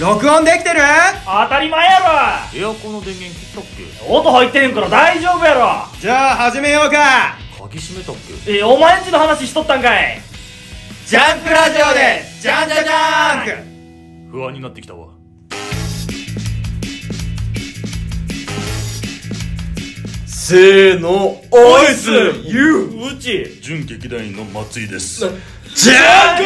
録音できてる？当たり前やろ。エアコンの電源切ったっけ？音入ってへんから大丈夫やろ。じゃあ始めようか。鍵閉めたっけ？えお前んちの話しとったんかい。ジャンクラジオでジャンジャジャンク。不安になってきたわ。せーのおいっす。ユう。ち。準劇団員の松井ですジャンク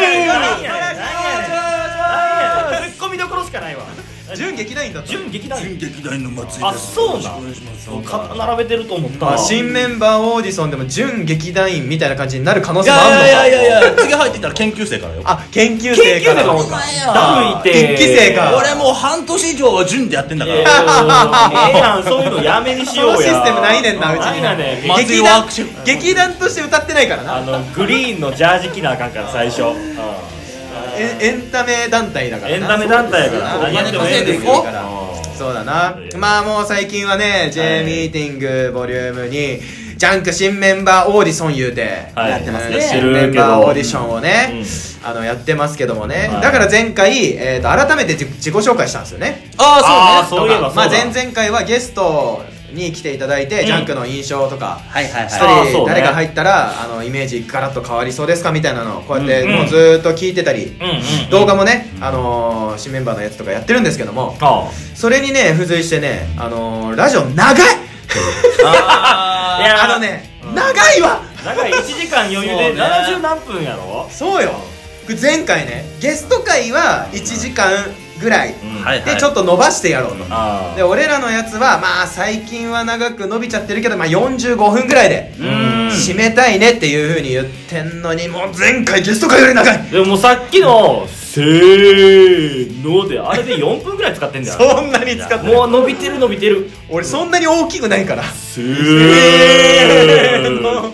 ツッコミどころしかないわ準劇団員だった。準劇団員。準劇団員の松井です。あそうな肩並べてると思った。まあ新メンバーオーディションでも準劇団員みたいな感じになる可能い性もあるのか。やいやいやいや次入ってきたら研究生からよ。あ研究研生から。究生かダブいて。一期生か俺もう半年以上は準でやってんだから。いや ええやんそういうのやめにしようや。そうシステムないねんなうちに。なね劇団劇団として歌ってないからな。あのグリーンのジャージ着なあかんから最初。うんエエンタメ団体だからな。エンタメ団体やからそうだな。何やってもええお金稼いでからそうだな。まあもう最近はね J ミーティングボリュームにジャンク新メンバーオーディション言うてはい。やってますね。うん新してるけど。メンバーオーディションをねうん。あのやってますけどもね。はい。だから前回えーと改めて自自己紹介したんですよね。ああーそういえばそうだ。まあ前々回はゲストに来ていただいてん。ジャンクの印象とかはいはい一はい。人誰が入ったらあのイメージガラッと変わりそうですかみたいなのをこうやってうんもうずーっと聞いてたり動画もね、あのー新メンバーのやつとかやってるんですけどもあそれにね付随してね、あのーラジオ長い！あ のね、うん。長いわ！あなんか1時間余裕でそうね。70何分やろ？そうよ。前回ねゲスト会は1時間ぐらい。でちょっと伸ばしてやろうと。あで俺らのやつはまあ最近は長く伸びちゃってるけどまあ45分ぐらいでうん。締めたいねっていうふうに言ってんのにもう前回ゲスト会より長い。でもさっきの「せーの」であれで4分ぐらい使ってんだよ。そんなに使ってもう伸びてる伸びてる。俺そんなに大きくないから。せえーの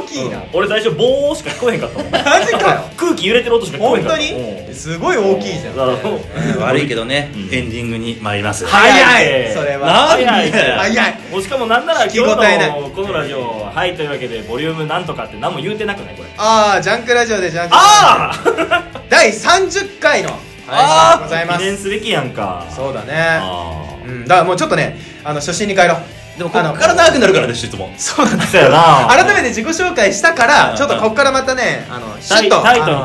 大きいな。俺最初棒しか聞こえへんかったもん。マジかよ。空気揺れてる音しか聞こえへんかった本当うん。にすごい大きいじゃん。悪いけどねうん。エンディングに参ります。早い。それは。早い。早い。もうしかもなんなら聞き今応えない。日のこのラジオはいというわけでボリュームなんとかって何も言うてなくないこれ。ああジャンクラジオでジャンクあ 第30回のあ配信でございます。記念すべきやんか。そうだね。あうん。だからもうちょっとねあの初心に帰ろうでもこっから長くなるからね質問そうなんだあそうやな。改めて自己紹介したからうん。ちょっとこっからまたねあのシュッと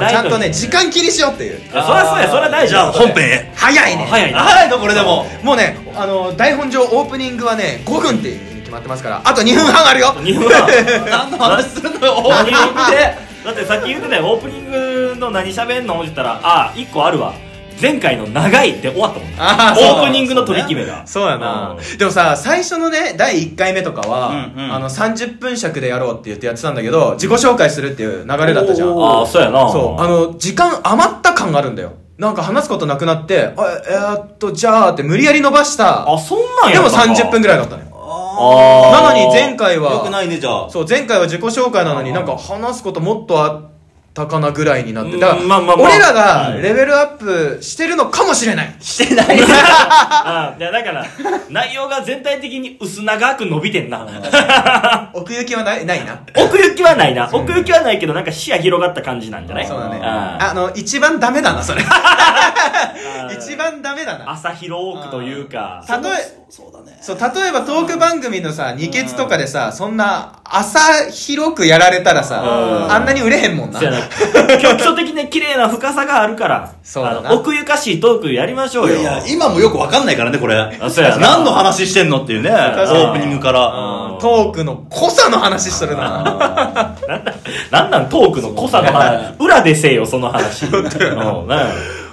ちゃんとね時間切りしようっていう。いやそりゃそうやそりゃ大事じゃあ本編へ。早いね。早いな。早いのこれでも。もうねあの台本上オープニングはね5分っていうふうに決まってますからあと2分半あるよ。日本は何の話するのよ何言ってだってさっき言ってたよオープニングの何喋んの？って言ったらあ1個あるわ前回の長いって終わったもんあーオープニングの取り決めが。そうやな。うん。でもさ最初のね第1回目とかは、うんうん。あの30分尺でやろうって言ってやってたんだけど自己紹介するっていう流れだったじゃん。ああそうやな。そう。あの時間余った感があるんだよ。なんか話すことなくなってあえーっとじゃあって無理やり伸ばした。あそんなんでもやったんか。30分ぐらいだったのよ。あー。なのに前回はよくないねじゃあ。そう前回は自己紹介なのになんか話すこともっとあったかなぐらいになってだから、うんまあまあまあ。俺らがうんレベルアップしてるのかもしれない、してない。あいやだから内容が全体的に薄長く伸びてんな。奥行きはないないな。奥行きはないな。奥行きはないけどなんか視野広がった感じなんじゃない？そうだね。ああの一番ダメだなそれ。一番ダメだな。朝広くというか。例えそうだね。そう例えばトーク番組のさ二ケツとかでさそんな朝広くやられたらさうん。あんなに売れへんもんな 局所的に綺麗な深さがあるからそうだな。あの奥ゆかしいトークやりましょうよ。いや今もよくわかんないからねこれ。あそうやな。何の話してんのっていうねオ確かに。ープニングから。うんトークの濃さの話しとるな。なんだなんなんトークの濃さの話？裏でせえよその話。本当やな。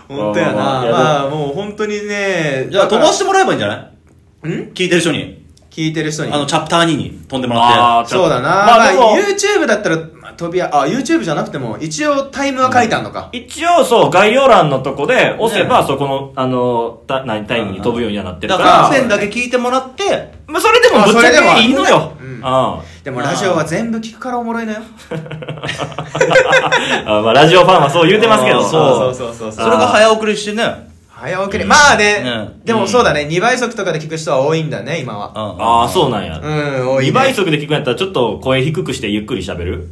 本当やな。まあもう本当にねじゃあ飛ばしてもらえばいいんじゃない？ん？聞いてる人に。聞いてる人に。あのチャプター2に飛んでもらって。あーそうだな。ままああでも YouTube だったら飛びやあ YouTube じゃなくても一応タイムは書いてあんのか。一応そう概要欄のとこで押せばそこのあのた何タイムに飛ぶようにはなってるかだからら本編だけ聞いてもらって。まあそれでもぶっちゃけいいのよ。うん。あでもラジオは全部聞くからおもろいのよ。ああまあラジオファンはそう言うてますけど。そうそうそうそうそれが早送りしてね。早送り。まあねうん。でもそうだね。2倍速とかで聞く人は多いんだね今は。ああそうなんや。うん多いね。2倍速で聞くんやったらちょっと声低くしてゆっくり喋る？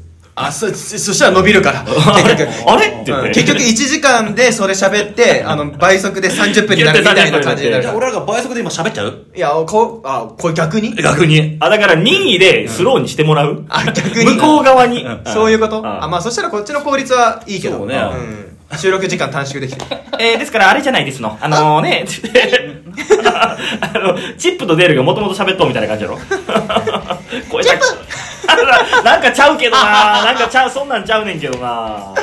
あ、そ、そしたら伸びるから。結局。あれ？って結局1時間でそれ喋って、あの、倍速で30分になるみたいな感じにな。るじゃあ俺らが倍速で今喋っちゃう？いや、こう、あ、これ逆に？逆に。あ、だから任意でスローにしてもらう？あ、逆に。向こう側に。そういうこと？ん。あ、まあそしたらこっちの効率はいいけど。そうね。うん。収録時間短縮できてる。えー、ですからあれじゃないですの。あの ね、つってあの、チップとデールがもともと喋っとうみたいな感じやろ。チップ なんかちゃうけどななんかちゃう、そんなんちゃうねんけどなは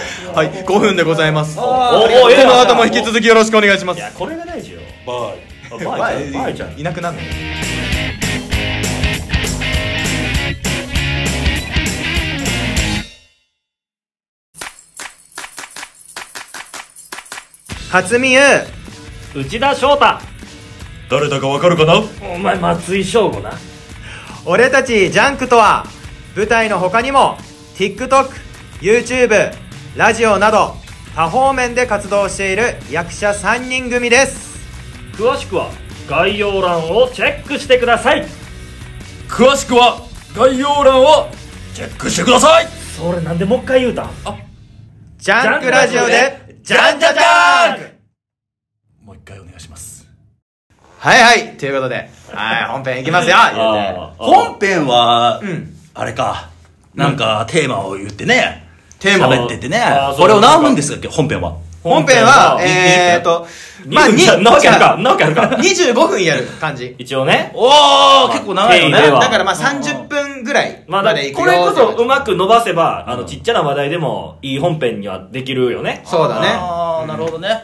い、5分でございます。こおおええの後も引き続きよろしくお願いしますい。や、これが大事よ。バイ。あバイちゃん、バイちゃん。いなくなるの？初見優内田翔太。誰だかわかるかな？お前、松井翔吾な。俺たちジャンクとは舞台の他にも TikTok、YouTube、ラジオなど多方面で活動している役者3人組です。詳しくは概要欄をチェックしてください。詳しくは概要欄をチェックしてください。それなんでもう一回言うたん？ジャンクラジオでジャンジャジャンク。もう一回お願いします。はいはいということで。はい本編いきますよ。本編は、うんあれか、なんかテーマを言ってね、テーマ喋っててね。これを何分ですかっけ、本編は。本編はえーとまあにまあ、なわけあるか、なわけあるか。25分やる感じ。一応ね。おー、結構長いよね。だからまあ30分ぐらいまでいくよこれこそうまく伸ばせば、あの、ちっちゃな話題でも、いい本編にはできるよね。そうだねなるほどね。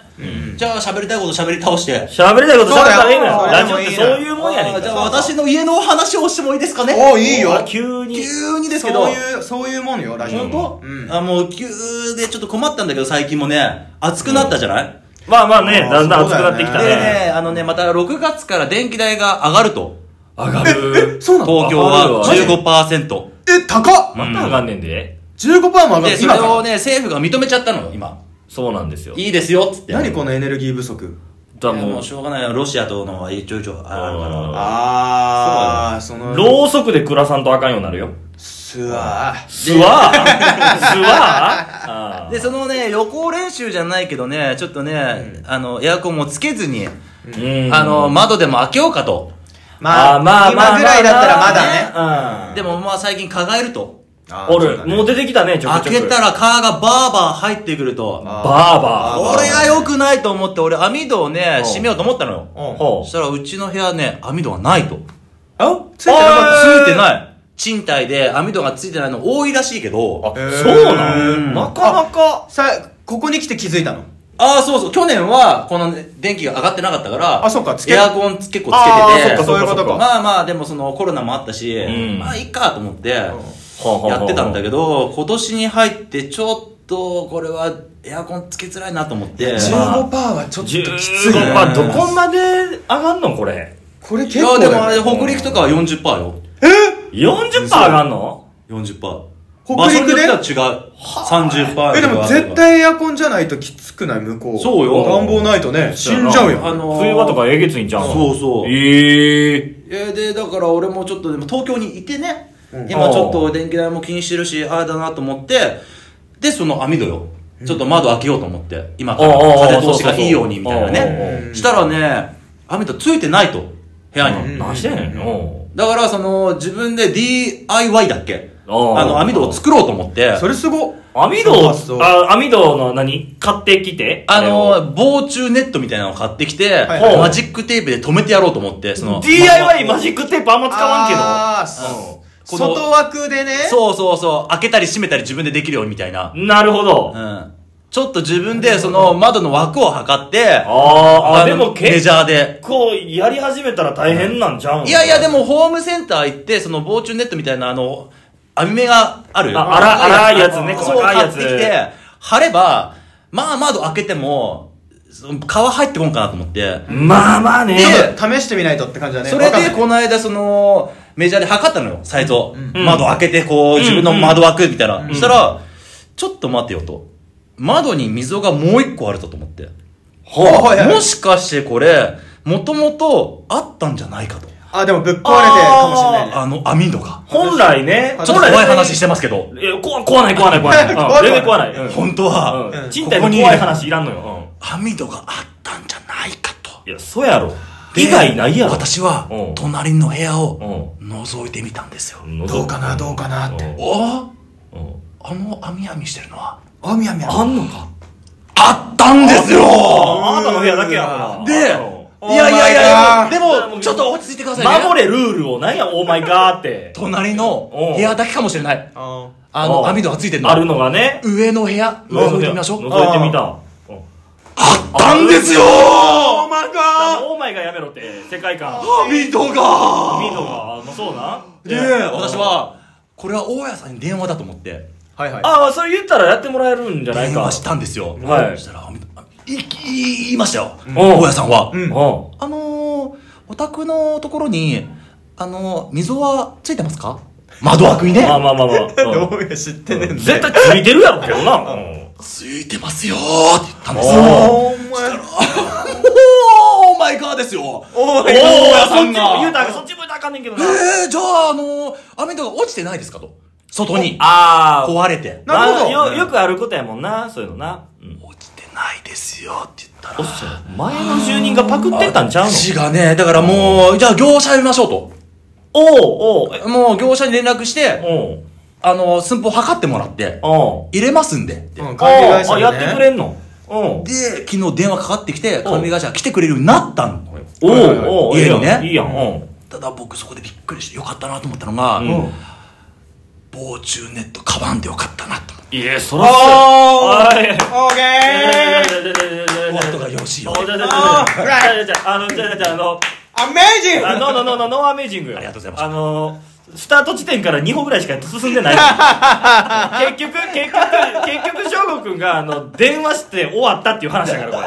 じゃあ喋りたいこと喋り倒して。喋りたいこと喋ったらええのよ。ラジオってそういうもんやねんじゃあ私の家のお話をしてもいいですかね。おーいいよ。あ急に。急にですけど。そういうそういうもんよラジオ。本当、うん。あもう急でちょっと困ったんだけど最近もね暑くなったじゃない、まあまあね、だんだん暑くなってきたでね。ねあのねまた6月から電気代が上がると。上がる。そうなの？東京は15%え高っ。また上がんねんで。15%も上がでる。今からそれをね政府が認めちゃったのよ今そうなんですよ。いいですよっつって。何このエネルギー不足？だもうしょうがないよ。ロシアとの一応一応あるから。ああそのろうそくで暮らさんとあかんようになるよ。すわすわー。すわー。で そのね予行練習じゃないけどねちょっとね、あのエアコンもつけずに、うん。あの窓でも開けようかと、まあ今ぐらいだったらまだね。だね。でもまあ最近蚊がいるとおる。ね。もう出てきたね、ちょくちょく。開けたら蚊がバーバー入ってくると。あバーバー。これが良くないと思って俺網戸をねうん。閉めようと思ったのよ。うん。ほそしたらうちの部屋ね網戸がないと。あ？ついてなかったついてない。賃貸で網戸がついてないの多いらしいけど。あ、そうなの？なかなか。さここに来て気づいたの。ああそうそう。去年はこのね電気が上がってなかったからあそっかつけエアコン結構つあーけてて。そっかそういうことか。まあまあでもそのコロナもあったし、ん。まあいいかと思って。ほうほうほうやってたんだけど今年に入ってちょっとこれはエアコンつけづらいなと思って。15%はちょっときついね。15%どこまで上がんの？これ。これい結構だよやでもあれ北陸とかは40%よ。40%上がんの？40%北陸で？違う。30%えでも絶対エアコンじゃないときつくない？向こう。そうよ。暖房ないとね。死んじゃうよ。あのー冬場とかえげついんちゃうの？そうそう。えええーでだから俺もちょっとでも東京にいてね、うん。今ちょっと電気代も気にしてるしああだなと思ってでその網戸よ。ちょっと窓開けようと思って今から風通しがいいようにみたいなね。したらね網戸ついてないと部屋に、うん。何してんねん。のだからその自分で DIY だっけ？あの網戸を作ろうと思って。それすご網戸？をあ網戸の何？買ってきて？あの防虫ネットみたいなのを買ってきて、はいマジックテープで留めてやろうと思ってその。DIY マジックテープあんま使わんけど。あー。うこの外枠でね。そうそうそう。開けたり閉めたり自分でできるようにみたいな、んなるほど。うん、ちょっと自分でその窓の枠を測ってあーあでものメ結ジャーで。構やり始めたら大変なんちゃうん。いやいやでもホームセンター行ってその防虫ネットみたいなあの網目がある？あ粗粗いやつね。そう細かいやつ。買ってきて貼ればまあ窓開けてもその皮入ってこんかなと思って。まあまあね。で試してみないとって感じだね。それわかんない。でこの間そのメジャーで測ったのよサイズを、ん。窓開けてこう自分の窓枠みたいな、ん。そしたらちょっと待てよと。窓に溝がもう一個あるぞと思って、はいはい。もしかしてこれもともとあったんじゃないかと。あ、でもぶっ壊れてかもしれないね。あの、網戸が。本来ね、ちょっと怖い話してますけど、いや、怖怖ない怖ない。怖ない。全然怖ない。うん。本当は、うん。賃貸の怖い話いらんのよ。網戸があったんじゃないかと。うんいや、そうやろ。で以外ないやろ。私はうん、隣の部屋を覗いてみたんですよ。うんどうかな、どうかなって。うんおうんあの網網してるのは、あ、みやみや。あんのか？あったんですよあなたの部屋だけやから。で、うんいやいやいや、Oh でも、ちょっと落ち着いてくださいね。守れルールを、なんや、オーマイガーって。隣の部屋だけかもしれない。ああの、うん網戸がついてるの。あるのがね。上の部屋、覗いてみましょう。覗いてみた。うんあったんですよーマイガオーマイがやめろって、世界観。網戸がミートが、もうそうな。で、私、は、これは大家さんに電話だと思って、はいはい。ああ、それ言ったらやってもらえるんじゃないか。電話したんですよ。はいそしたら、いい言いましたよ。ん大家さんは。うんうん。あのー、お宅のところに、あのー、溝はついてますか？窓枠にね。まあまあまあまあ。どうん うや知ってねえんだ絶対ついてるやろうけどな。うんついてますよーって言ったんですよ。おーお前。おーマイガーですよ。おおー、前。そっちさんがも言うたらそっち向いたらあかんねんけどな。えー、じゃあ、あのー、網戸が落ちてないですかと。外に。ああ。壊れて。なるほどまあよ、よくあることやもんな、そういうのな。うん。落ちてないですよって言ったら。おっしゃ、前の住人がパクってったんちゃうの私がね、だからもう、じゃあ業者呼びましょうと。おうおうえもう業者に連絡して、あの、寸法測ってもらって、入れますんで。ってうん、管理会社ねやってくれんの？うん。で、昨日電話かかってきて、管理会社が来てくれるようになったのよ。おおう家にねいいやん。いいやん。うん。ただ僕そこでびっくりしてよかったなと思ったのが、うん防虫ネットカバンでよかったなと思って。いや、そらそうオーケーお後がよろしいよじゃじゃじゃじゃじゃじゃあの、じゃじゃじゃあの、アメージングあノーノーノーノーアメージング。ありがとうございますあの、スタート地点から2歩ぐらいしか進んでない。結局、結局、結局、翔吾くんが、あの、電話して終わったっていう話だから、こ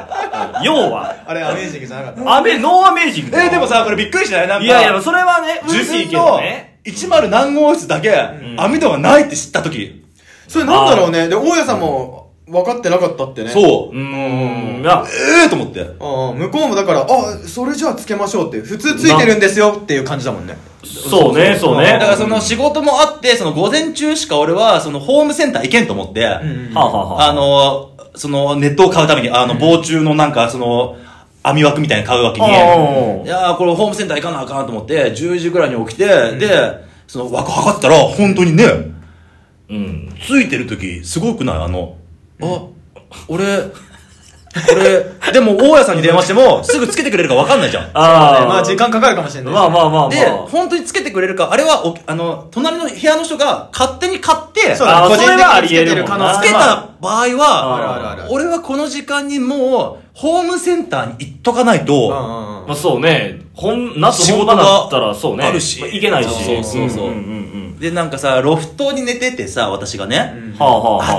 れ。要は。あれ、アメージングじゃなかった。アメ、ノーアメージング。えーでもさ、これびっくりしない？なんか、いやいや、それはね、嬉自しいけど分のね。10何号室だけ、網戸がないって知った時、それなんだろうね。で、大家さんも分かってなかったってね。う。そうう。ーん。いや、ええー、と思って。向こうもだから、あ、それじゃあつけましょうって。普通ついてるんですよっていう感じだもんね。そうね、そうね。だからその仕事もあって、その午前中しか俺は、そのホームセンター行けんと思って、うんはあ、はあはあ、あの、そのネットを買うために、あの、防虫のなんか、その、網枠みたいに買うわけに、いやーこれホームセンター行かなあかんと思って、10時ぐらいに起きて、で、その枠測ったら、本当にね、うん。ついてる時、すごくない？あの、あ、俺、これ、でも大家さんに電話しても、すぐつけてくれるか分かんないじゃん。ああ。まあ時間かかるかもしれない。まあまあまあまあ。で、本当につけてくれるか、あれはお、あの、隣の部屋の人が勝手に買って、そうあだ、個人的につけてる可能得るもんなつけ。た場合は。俺はこの時間にもう、ホームセンターに行っとかないうんと、まあそうね。本、夏本仕事が棚だったらそうね。あるしまあいけないし。そうそうそうで、なんかさ、ロフトに寝ててさ、私がね。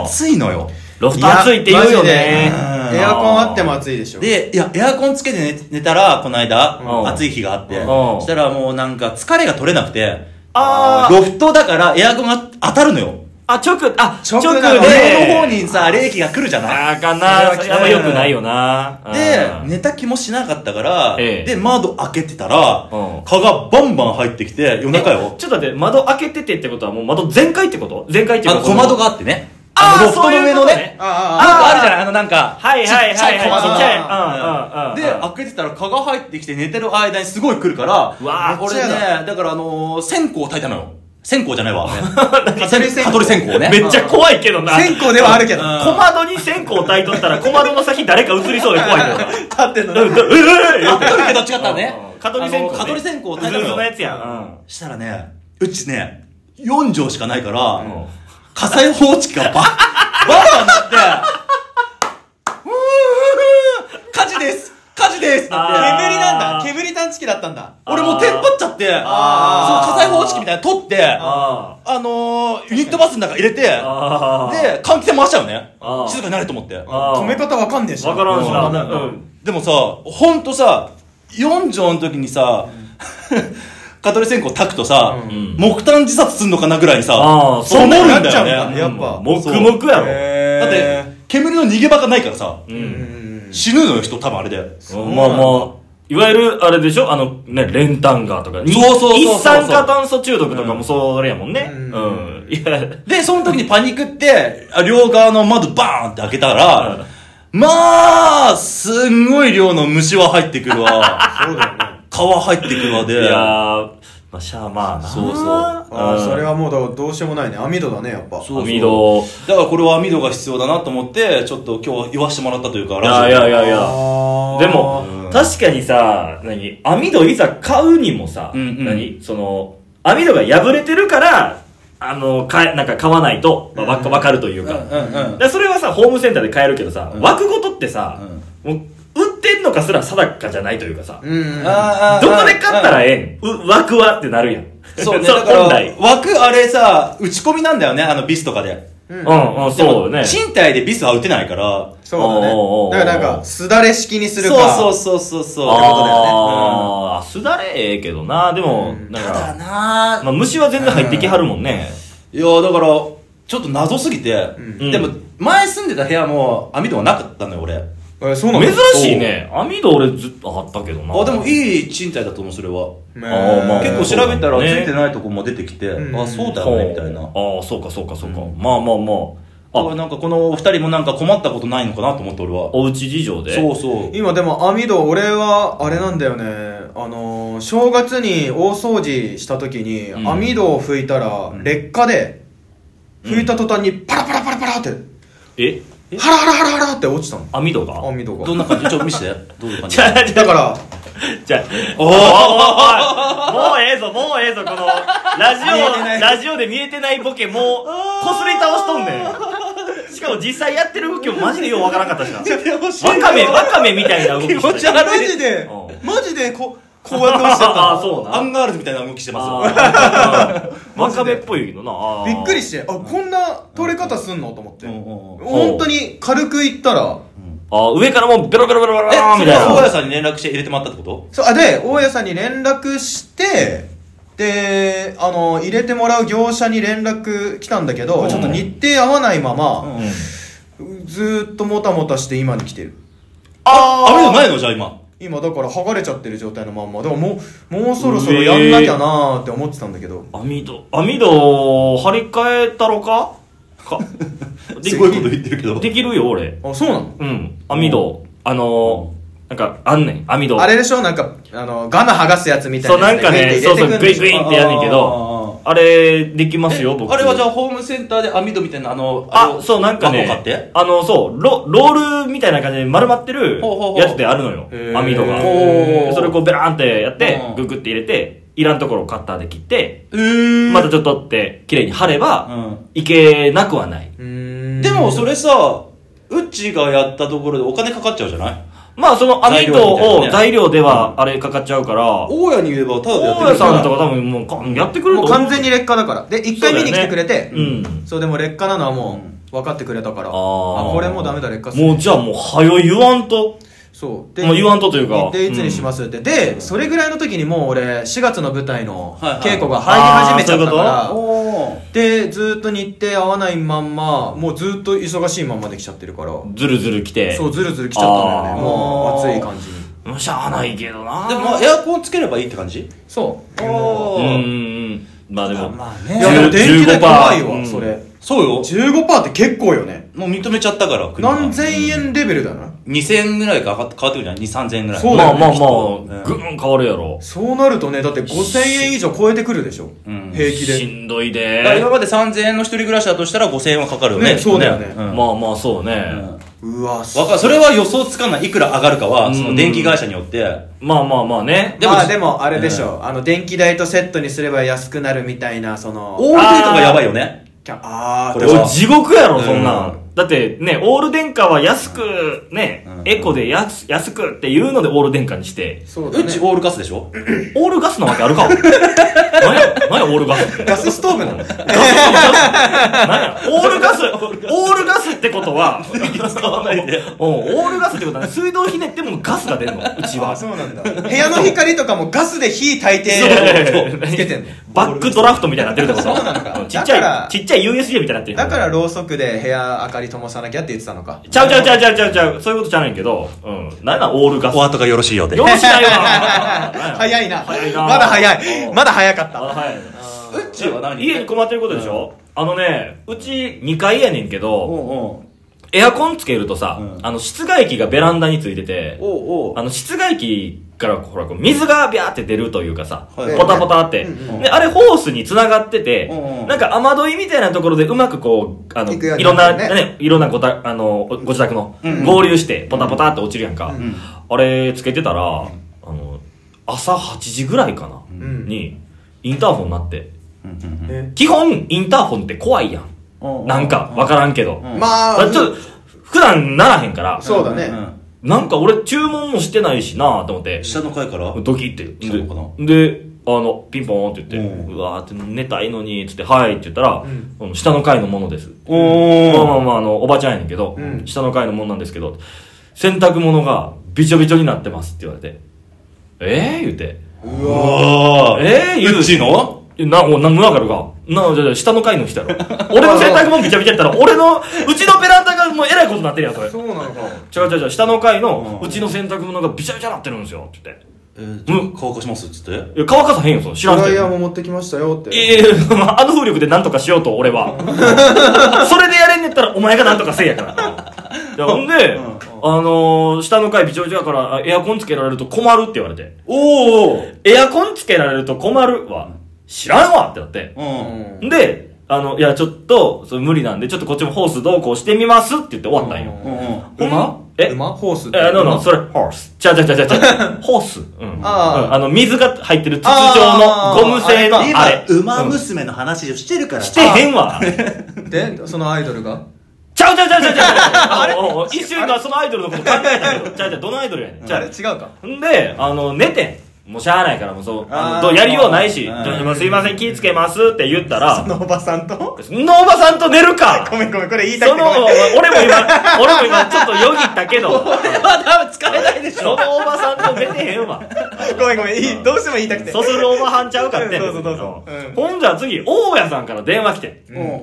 暑いのよ。ロフト暑いって言うよね。エアコンあっても暑いでしょ。で、いや、エアコンつけて寝寝たら、この間、うん暑い日があって、うんそしたらもうなんか疲れが取れなくて、あーロフトだからエアコンが当たるのよ。あ、直、あ、直直なので。上の方にさ、冷気が来るじゃない？あーかな。それあんま良くないよな。でう、ん寝た気もしなかったから、ええで、窓開けてたら、うん蚊がバンバン入ってきて、夜中よえ。ちょっと待って、窓開けててってことはもう窓全開ってこと？全開っていうあ。小窓があってね。あーのロフトの上のね。よくあ、あるじゃない？あのなんか。はいはいはいはい。ちっちゃい小窓い。が。うんうんうん。で、開けてたら蚊が入ってきて寝てる間にすごい来るから、うわー俺めっちゃやね、だからあのー、線香を焚いたのよ。線香じゃないわ。蚊取り線香蚊取り線香ね。めっちゃ怖いけどな。線香ではあるけど。うん小窓に線香焚いとったら小窓の先誰か映りそうで怖いけどな。立ってんのね。ううううあ、取るけど違ったね。蚊取り線香ね。あの蚊取り線香を焚いたのうずうずよ。のやつやん。したらね、うちね、4畳しかないから、うん。火災報知器がバッ、バンバンなって、ふー火事です火事ですって煙なんだ。煙探知機だったんだ。俺もうテンパっちゃって、その火災報知器みたいなの取って、ああのー、ユニットバスの中入れて、あ。あで、換気扇回しちゃうね。静かになれと思って。止め方わかんねえし。わからんしな。ううん。でもさ、ほんとさ、4畳の時にさ、蚊取り線香焚くとさ、ん木炭自殺すんのかなぐらいにさ、そうなるんなっちゃうんだ、だよね。やっぱ。黙々やろ。だって、煙の逃げ場がないからさ、う。うんん。死ぬのよ、人多分あれで。まあまあ。いわゆる、あれでしょ？あの、ね、練炭ガーとか。にそうそうそうそう一酸化炭素中毒とかもそれやもんね。ううんん。いや、で、その時にパニックって、あ両側の窓バーンって開けたら、まあ、すんごい量の虫は入ってくるわ。そうだよね。入ってくるわで。いやー、まあ、しゃあまあな。そうそうああ、それは。はもうだどうしようもないね。網戸だね、やっぱ。そうそう網戸。だからこれは網戸が必要だなと思って、ちょっと今日言わしてもらったというか、いやいやいやいや。でも、うん確かにさ、何網戸いざ買うにもさ、うんうん何その、網戸が破れてるから、あの、かえ、なんか買わないと、まあわかるというか。うんうんうんでそれはさ、ホームセンターで買えるけどさ、うん枠ごとってさ、もう、売ってんのかすら定かじゃないというかさ、うんどこで買ったらええん？う枠はってなるやん。そうね、だか本来ら。、枠あれさ、打ち込みなんだよね、あのビスとかで。うんうん、うん、そうよね。賃貸でビスは打てないから。そうだねおーおーおー。だからなんか、すだれ式にするそうか。そうそうそうそう。あー、すだれええけどな、でも、うんなんただか、なまあ、虫は全然入ってきはるもんね。いやだから、ちょっと謎すぎて、んでも、前住んでた部屋も網戸がなかったのよ、俺。えそうなの珍しいね。網戸俺ずっとあったけどな。あ、でもいい賃貸だと思う、それは。ねあーまあ結構調べたら、つねいてないとこも出てきて、うんあ、そうだよね、みたいな。ああ、そうかそうかそうか。うんまあまあまあ。あ、あなんかこのお二人もなんか困ったことないのかなと思って、俺は。おうち事情で？そうそう。今でも網戸、俺は、あれなんだよね。あのー、正月に大掃除した時に、うん網戸を拭いたら、ん劣化で、拭いた途端にパラパラパラパラって、え？ハラハラハラハラって落ちたの？網戸が？網戸が。どんな感じ？ちょっと見せて。どういう感じ？だから、あ、じゃあ、お おーもうええぞ、もうええぞ、この、ラジオ、ラジオで見えてないボケ、もう、こすり倒しとんねん。しかも実際やってる動きもマジでようわからんかったしな。わかめ、わかめみたいな動き気持ち悪いマジでう、マジでこ、こうやって落ちちゃったの ああ、そうな。アンガールズみたいな動きしてますよ。あーわかめっぽいけどな。びっくりして、あ、こんな取れ方すんのと思って。うんうんうん本当に軽くいったら、あー上からもうベロベロベロベロみたいな。は大家さんに連絡して入れてもらったってことそう、あ、で、大家さんに連絡して、で、あの、入れてもらう業者に連絡来たんだけど、うんちょっと日程合わないまま、うんずーっともたもたして今に来てる。あ、網戸ないのじゃあ今。今だから剥がれちゃってる状態のまんま。でももう、もうそろそろやんなきゃなーって思ってたんだけど。網戸、網戸、張り替えたろか？か、ですごいこと言ってるけど。できるよ、俺。あ、そうなの？うん。網戸、あのー、なんか、あんねん、網戸。あれでしょ？なんか、あの、ガム剥がすやつみたいそう、なやつなんかね、そうそう、グイグイってやんねんけど、あれ、できますよ、僕。あれはじゃあホームセンターで網戸みたいなあの、あそう、なんかねあの、そう、ロロールみたいな感じで丸まってるやつであるのよ網戸が。それをこうベラーンってやってうん、ググって入れて、いらんところをカッターで切って、うーん。またちょっとって、綺麗に貼れば、うんいけなくはない。でもそれさ、うっちがやったところでお金かかっちゃうじゃない？まあ、その網戸をね材料では、あれかかっちゃうから、大家に言えばただでやってく大家さんとか多分もうかやってくれると思う。もう完全に劣化だから。で、一回見に来てくれて、そうだよねうんそう、でも劣化なのはもう分かってくれたから、ああーこれもうダメだ、劣化する。もうじゃあもう、はよ言わんと。そう。もう言わんとというか日程いつにしますって。で、それぐらいの時にもう俺、4月の舞台のはいはい稽古が入り始めちゃったから、おーで、ずーっと日程合わないまんま、もうずーっと忙しいまんまできちゃってるから、ずるずる来て。そう、ずるずる来ちゃったのよね。もう暑い感じに。もうしゃあないけどな。でもまあエアコンつければいいって感じ？そう。おーうんうんうん。まあでも。まあいや、でも電気代怖いわ、うんそれ。そうよ。15%って結構よね。もう認めちゃったから、国が何千円レベルだな？2000円ぐらいかか変わってくるじゃん ?2、3000円ぐらい。そうだまあまあまあ、うんぐん変わるやろ。そうなるとね、だって5000円以上超えてくるでしょ。うん平気で。しんどいだからで。今まで3000円の一人暮らしだとしたら5000円はかかるよね。ねそうだよねんまあまあそうね。うわ、わかそれは予想つかない。いくら上がるかは、うんその電気会社によって。まあまあまあね。でもまあでもあれでしょ、あの、電気代とセットにすれば安くなるみたいな、その、オールデートがやばいよね。キャあー、これ地獄やろ、そんなうんん。だってね、オール電化は安く、ねうん、エコで安安くっていうのでオール電化にして、そうだね。うち。オールガスでしょ？オールガスなわけあるか？何？や、何？やオールガスって。ガスストーブなの？何やオールガス、オールガスってことは、使わないで。うんオールガスってことはね、水道ひねってもガスが出るの、うちは。あ、。そうなんだ。部屋の光とかもガスで火焚いてつけてんの？バックドラフトみたいになってるってこと？そうなんだ。んちっちゃだからい、ちっちゃい USJ みたいになってるだからろうそくで部屋明かりり灯さなきゃって言ってたのか。ちゃうちゃうちゃうちゃうちゃうちゃう、そういうことじゃないけど、うん。なんなん、オールガス。お後がよろしいようで。よろしないわ 早いな。早いなまだ早い。まだ早かった。あはい。うちは何家に困ってることでしょ、あのね、うち2階やねんけど、おうエアコンつけるとさ、うんあの、室外機がベランダについてて、おうおうあの、室外機から、ほら、こう水がビャーって出るというかさ、はいポタポタって。で、あれホースに繋がってて、なんか雨どいみたいなところでうまくこう、あの、いろんな、ねね、いろんなごた、あの、ご自宅の、合流して、ポタポタって落ちるやんか。んあれ、つけてたら、あの、朝8時ぐらいかな、んに、インターホン鳴って。基本、インターホンって怖いやん。なんか、わからんけど。うんまあ、あちょっと、普段ならへんから、そうだね。んなんか俺注文もしてないしなと思って、下の階から？ドキって。来たのかな？で、であの、ピンポーンって言って、うわーって寝たいのに、つって、はいって言ったら、ん。あの下の階のものです。おまあまあまあ、あの、おばちゃんやねんけど、うん。下の階のものなんですけど、洗濯物がびちょびちょになってますって言われて、えー？言うて、うわえー？言ううちの？な、お、なんわかるかな、じゃあ下の階の人やろ。俺の洗濯物びちゃびちゃやったら、俺の、うちのベランダがもうえらいことになってるやん、それ。そうなのか。違う違う違う、下の階の、うんうちの洗濯物がびちゃびちゃなってるんですよ、って言って。えー、乾かしますっつっていや、乾かさへんよ、その知らんてドライヤーも持ってきましたよって。いやいやあの風力で何とかしようと、俺は。それでやれんねったら、お前が何とかせえやから。いやほんで、あのー、下の階びちょびちょやから、あエアコンつけられると困るって言われて。おおエアコンつけられると困るは、知らんわってなって。うんうん。で、あの、いや、ちょっと、それ無理なんで、ちょっとこっちもホースどうこうしてみますって言って終わったんよ。うんうんほん馬？え？馬？ホースって？え、no, 馬？それ、ホース。ちゃうちゃうちゃうちゃうちゃう。ホース。うん。あーうんあの、水が入ってる筒状のゴム製のああれ。馬娘の話をしてるからしてへんわ。で、そのアイドルが？ちゃうちゃうちゃうちゃうちゃう。おお一瞬今そのアイドルのこと考えたけど、ちゃうちゃう、どのアイドルやねん。ちあ。れ違うか。んで、あの、寝てん。もうしゃあないから、もうそう、あの、どうやりようないし、すいません、気ぃつけますって言ったら。そ、のおばさんと？そのおばさんと寝るか。ごめんごめん、これ言いたくその。俺も今、俺も今ちょっとよぎったけど、まだ使えないでしそのおばさんと寝てへんわ。ごめんごめん、いい、どうしても言いたくて。そするおばはんちゃうかって。うんどうぞどうぞう。ん。ほんじゃ次、大家さんから電話来て。うん。うん。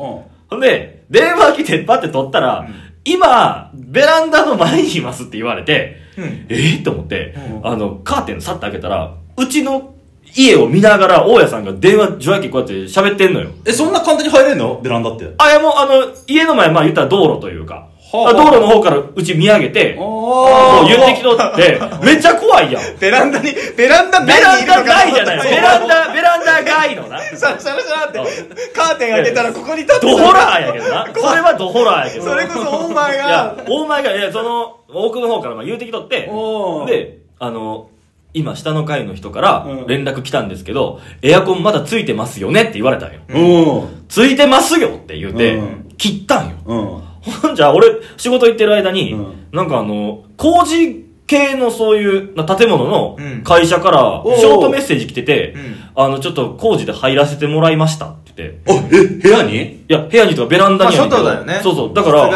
ほんで、電話来てパッて取ったら、今、ベランダの前にいますって言われて、うんえー、と思って、あの、カーテンさって開けたら、うちの家を見ながら、大家さんが電話、受話器こうやって喋ってんのよ。え、そんな簡単に入れんの？ベランダって。あ、いやもう、あの、家の前、まあ言ったら道路というか、道路の方からうち見上げて、もう言ってきとって、めっちゃ怖いやん。ベランダに、ベランダベランダないじゃない。ベランダ。ダ、ベランダ外のな。シャラシャラシャラって、カーテン開けたらここに立ってドホラーやけどな。それはドホラーやけど。それこそお前いやが、、大前が、いや、その、奥の方からまあ言うてきとってで、あの、今、下の階の人からうん連絡来たんですけど、エアコンまだついてますよねって言われたんよ。うん。ついてますよって言うてうん、切ったんよ。うん。ほんじゃ、俺、仕事行ってる間に、うんなんかあの、工事系のそういうな建物のうん会社からショートメッセージ来てて、うんあの、ちょっと工事で入らせてもらいましたって言って、あ、え、部屋に？いや、部屋にとかベランダにはまあ外だよねそうそう。だから、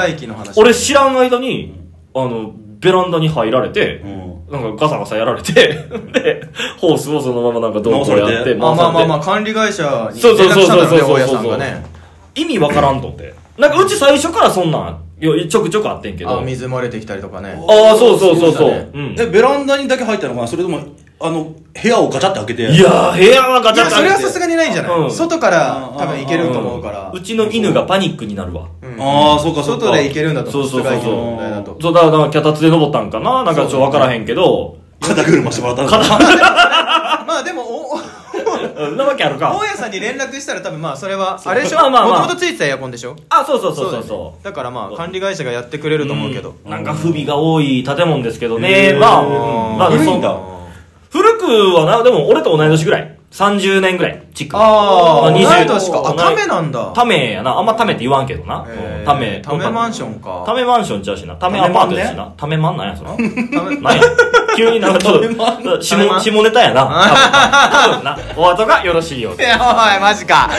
俺知らん間に、あの、ベランダに入られて、うん。なんかガサガサやられて、で、ホースをそのままなんかどうこうやって、まあまあまあまあ、あ。管理会社にそうそうそうそう連絡したんだろうね、そう大家さんがね。意味わからんと思って。なんかうち最初からそんなん、よちょくちょくあってんけど。あ、水漏れてきたりとかね。ああ、そうそうそうそう。そうだねうん。え、ベランダにだけ入ったのかな？それとも、あの、部屋をガチャって開けて。いやー、部屋はガチャガチャそれはさすがにないんじゃなうんい外から多分行けると思うからう。ちの犬がパニックになるわ。うんああ、そうかそうか。外で行けるんだと思う。そうそうそう。そう、だから、だから脚立で登ったんかな？なんかちょっとわからへんけど、肩車してもらったのかなまあでも、なわけあるか大。家さんに連絡したら多分まあそれは、あれでしょ？まあまあまあもともとついてたエアコンでしょ？あ、そうそうそうそうそだからまあ管理会社がやってくれると思うけど。う。なんか不備が多い建物ですけどへね。ーまあ、古いんだそう古くはな、でも俺と同い年ぐらい。30年ぐらい。ああ、まあ20同い年か。あ、ためなんだ。ためやな。あんまためって言わんけどな。ため。ためマンションか。ためマンションちゃうしな。ためアパートやしな。ためマンなんやそら。ためなんや急になんかちょっと、下、下ネタやな。多分多分な。お後がよろしいよ。いや、おい、マジか。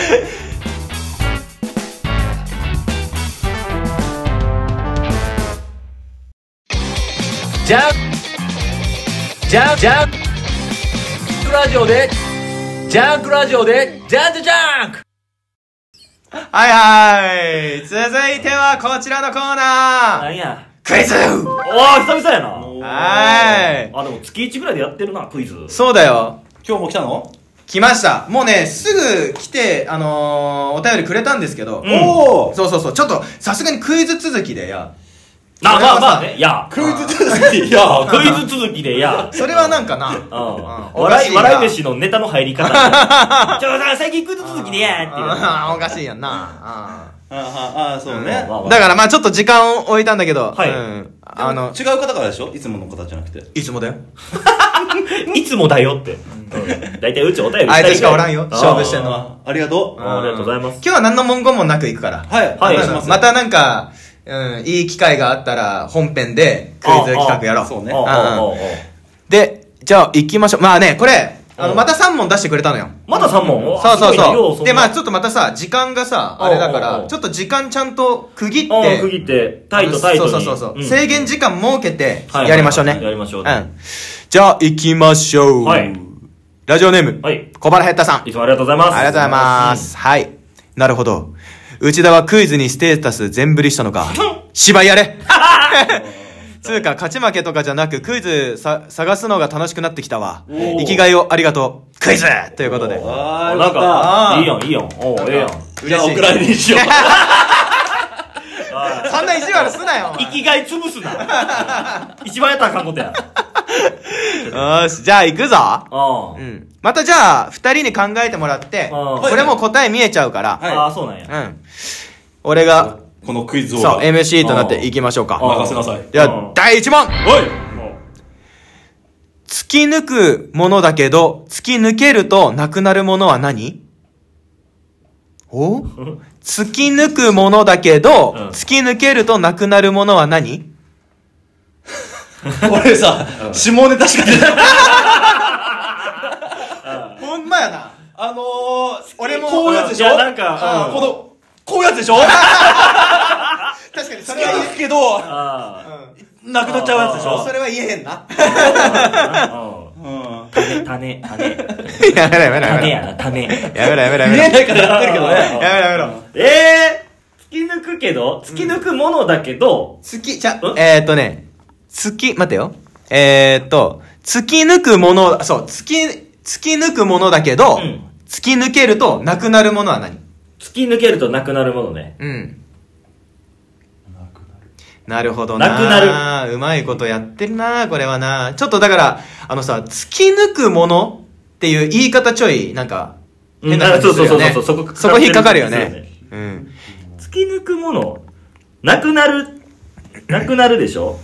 ジャンジャンジャンクラジオでジャンクラジオでジャンジャジャンクはいはい。続いてはこちらのコーナー。なんや。クイズおー、久々やな。はい。あ、でも月1ぐらいでやってるな、クイズ。そうだよ。今日も来たの？来ました。もうね、すぐ来て、あのー、お便りくれたんですけど。うんおーそうそうそう。ちょっと、さすがにクイズ続きでや。あ、まあまあね、いや。クイズ続きいや、クイズ続きで、いや。それはなんかな。うん。笑い、笑い飯のネタの入り方。ちょ、さ、最近クイズ続きでやーっていう。おかしいやんな。あああ、あそうね。だからまあちょっと時間を置いたんだけど。はいうん。あの、違う方からでしょ？いつもの方じゃなくて。いつもだよ。いつもだよって。大体うちお便りあいつしかおらんよ勝負してんのはあありがとう。あありがとうございます。今日は何の文言もなく行くから。はい。はいお願いします。またなんか、うん、いい機会があったら本編でクイズ企画やろう。そうねああああああで、じゃあ行きましょう。まあね、これ、あの、うんまた3問出してくれたのよ。まだ3問？そうそうそう。で、まあちょっっとまたさ、時間がさ、うんあれだからちょっと時間ちゃんと区切って、区切って、タイトタイトに。そうそうそうそう、ん制限時間設けてはいやりましょうね。はいやりましょうねん。じゃあ行きましょう。はいラジオネーム、はい。小原ヘッタさん。いつもありがとうございます。ありがとうございます。はい。なるほど。内田はクイズにステータス全振りしたのか。芝居やれ つうか、勝ち負けとかじゃなく、クイズさ、探すのが楽しくなってきたわ。生きがいをありがとう。クイズということで。あーよなんかいいやん、いいやん。おうええやん。た。じゃあ、お蔵入りにしよう。そんな意地悪すなよ。生きがい潰すな。一番やったらあかんことや。よーし、じゃあ行くぞ。あうん。またじゃあ、二人に考えてもらって、あこれもう答え見えちゃうから、はいああ、そうなんや。うん。俺が、このクイズを。そう、MC となっていきましょうか。あ任せなさい。ではうん、第一問。おい。突き抜くものだけど、突き抜けるとなくなるものは何？お？突き抜くものだけど、うん。突き抜けるとなくなるものは何？俺さ、下ネタしか出ない。ほんまやな。あのー、俺もこういうやつでしょ？なんかうん。この、こういうやつでしょ？確かにそ好きなんですけど、あなくなっちゃうやつでしょ？それは言えへんな。あ。うん。種、種、種。やめろやめろやめろ。種やな、種。やめろやめろやめろ。見えないからやってるけどね。やめろやめろ。ええー、突き抜くけど、突き抜くものだけど、突き、じゃうん、えーっとね、突き、待てよ。えーっと、突き抜くもの、そう、突き、突き抜くものだけど、うん突き抜けるとなくなるものは何？突き抜けるとなくなるものね。うん。なるほどな。なくなる。うまいことやってるな、これはな。ちょっとだから、あのさ、突き抜くものっていう言い方ちょい、なんか、変な感じするよね。うんあそうそうそうそうそこそこ引っかかるよかかってるんねです。うん。突き抜くもの、なくなる、なくなるでしょ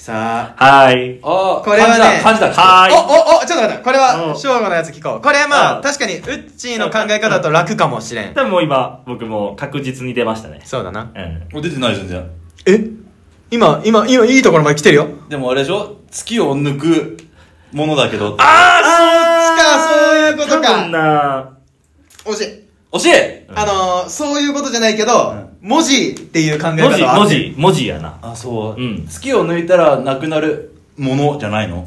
さあ、はーい。あこれはね感じた、感じた。はーい。お、お、お、ちょっと待って、これは、うん正吾のやつ聞こう。これまあ、うん確かに、ウッチーの考え方だと楽かもしれん。多分もう今、僕も確実に出ましたね。そうだな。うん。もう出てない全然。え？今、今、今、いいところまで来てるよ。でもあれでしょ？月を抜くものだけど。あー、そっちか、そういうことか。な惜しい。惜しいあのー、そういうことじゃないけど、文字っていう考え方文字、文字、文字やな。あ、そう。うん月を抜いたらなくなるものじゃないの？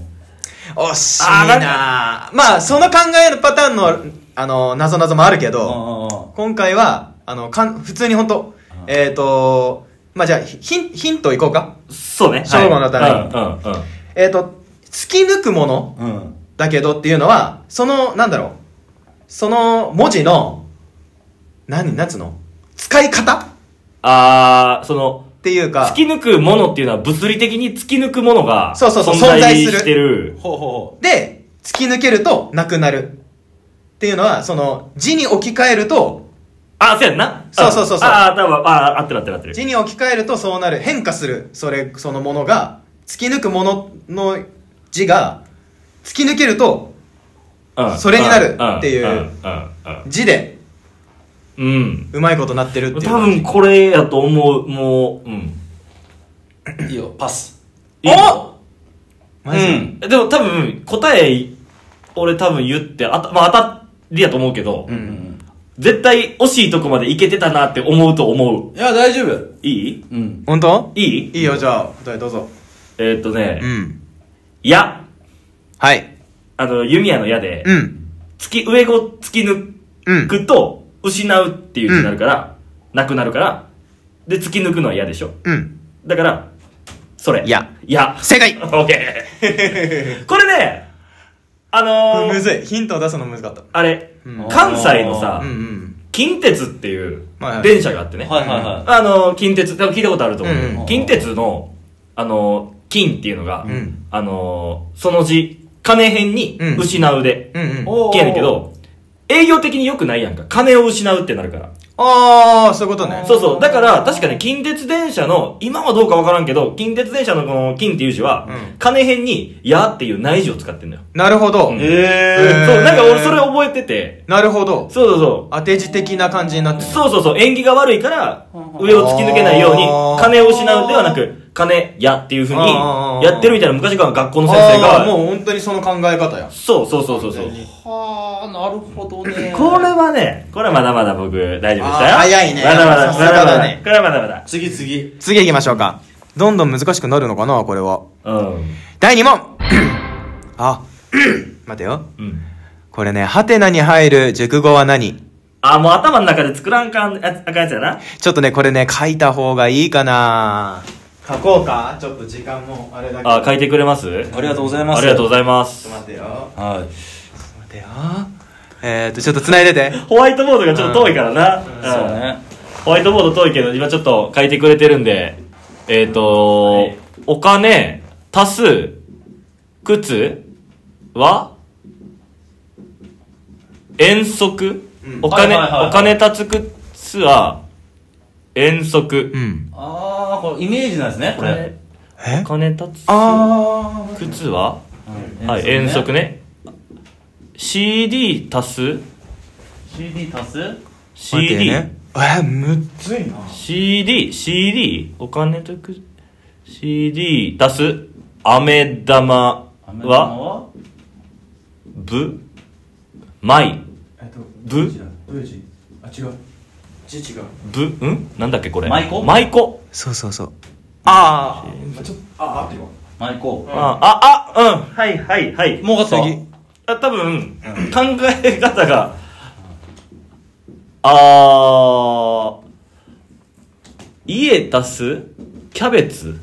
惜しいなまあ、その考えるパターンの、あの、謎々もあるけど、あ今回は、あの、かん、普通に本当えっ、ー、と、まあ、じゃあ、ヒン、ヒントいこうか？そうね。正午のためにはいうん、うん、うん。えっ、ー、と、突き抜くものあ。うん。だけどっていうのは、その、なんだろう、その文字の、何、なんつうの？使い方あー、その、っていうか突、き抜くものっていうのは物理的に突き抜くものが、そうそうそう存存在するしてる。ほうほで、突き抜けるとなくなる。っていうのは、その、字に置き換えると、あ、そうやんな？そうそうそうそうああー、多分、あー合ってる合ってる合ってる。字に置き換えるとそうなる。変化する。それ、そのものが、突き抜くものの字が、突き抜けると、うんそれになるっていう字で、うん。うん。うまいことなってるっていう。多分これやと思う、もう、うん。う。いいよ、パス。いいの？マジ、うんでも多分、答え、俺多分言って、あた、まあ当たりやと思うけど、うん。絶対惜しいとこまでいけてたなって思うと思う。いや、大丈夫。いい？うん。本当？いい？いいよ、じゃあ、答えどうぞ。えーっとね、うん。や、はい。あの、弓矢の矢で、うん。突き、上を突き抜うんくと、失うっていう字になるから、なくなるから、で、突き抜くのは嫌でしょ。うん。だから、それ。いや。いや。正解オッケー。これね、あのー、むずい。ヒントを出すの難かった。あれ、うん関西のさうん、うん。近鉄っていうはいはい電車があってね。はいはいはあの、近鉄、多分聞いたことあると思ううんうん近鉄の、あの、金っていうのが、んあの、その字、金辺にうん失うで、うんうん。お金やねんけど、営業的に良くないやんか。金を失うってなるから。あー、そういうことね。そうそう。だから、確かに近鉄電車の、今はどうかわからんけど、近鉄電車のこの金っていう字は、うん金辺に、やっていう内字を使ってんのよ。なるほど。うんい。えーそう、なんか俺それ覚えてて、なるほど。そうそうそう。当て字的な感じになってる。そうそうそう、縁起が悪いから、上を突き抜けないようにあー、金を失うではなく、金やっていう風にあーやってるみたいな昔から学校の先生が、もう本当にその考え方や。そうそうそうそうそう。はあ、なるほどね。これはね、これはまだまだ僕大丈夫でしたよ。早いねまだまだ、まだまだね。これはまだまだ。次次。次行きましょうか。どんどん難しくなるのかな、これは。うん。第2問あ、待てよ。うん。これね、ハテナに入る熟語は何？あ、もう頭の中で作らんかん、ああかんやつやな。ちょっとね、これね、書いた方がいいかな書こうか？ちょっと時間もあれだけど。あ、書いてくれます？ありがとうございます。ありがとうございます。待てよ。はい。待てよ。えーと、ちょっと繋いでて。ホワイトボードがちょっと遠いからな。うんそうね。ホワイトボード遠いけど、今ちょっと書いてくれてるんで、えっ、ー、と、お金、足す、靴は遠足、お金、はいはいはいはいお金立つ靴は遠足。うん。ああ、これイメージなんですね、これ。金立つあー。靴は？うんはい、遠足。ね。CD 足す？CD 足す ?CD、ね。えー、むっついな。CD、CD、お金とく、CD 足す、飴玉飴玉は、はぶ、まい、えっと、ぶ、あ、違う。字違う。ぶ、ん？なんだっけこれ。舞妓？舞妓。そうそうそう。あー。ちょっと、あ、あってよ。マイコ。あ、あ、あ、うん。はい、はい、はい。もう分かった次。あ、多分、考え方が、あー、家足す、キャベツ？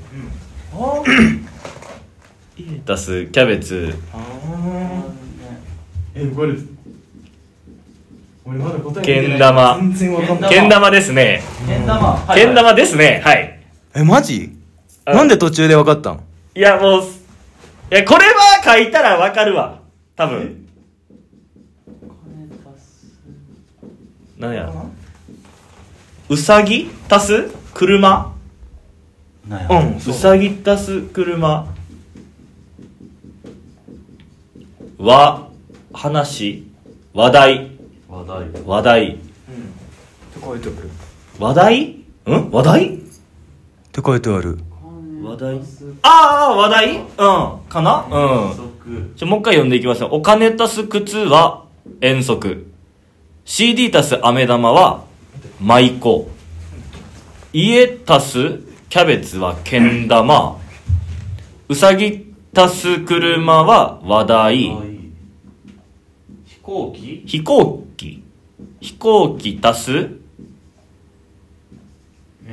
家足す、キャベツ？え、これ、俺まだ答けん玉。全然わかんない。けん玉ですね。けん玉。けん玉ですね。はい。え、マジ？うん。なんで途中でわかったんいや、もう、いや、これは書いたらわかるわ。多分。何や？うさぎ？足す？車？なんや。うん。うさぎ？足す？車？わ、話、話題、話題。話題、って書いてある。話題？ん？話題？って書いてある。話題ああ、話題？うん。かな？うん。足。じゃ、もう一回読んでいきますよ。お金足す靴は遠足。CD 足す飴玉は舞妓。家足すキャベツはけん玉。うさぎ足す車は話題。飛行機？飛行機飛行機足す？